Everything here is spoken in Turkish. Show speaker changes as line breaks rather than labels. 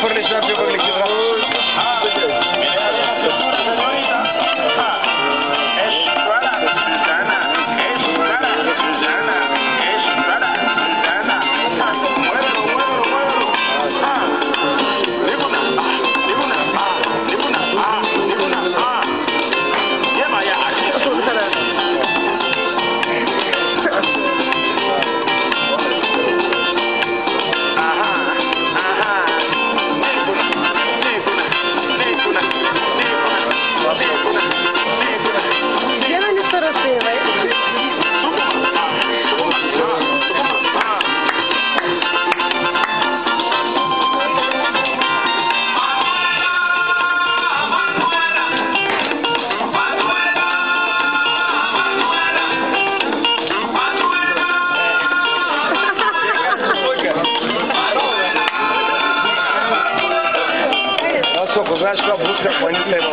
por el Poznasz go, wódkę po nim temu.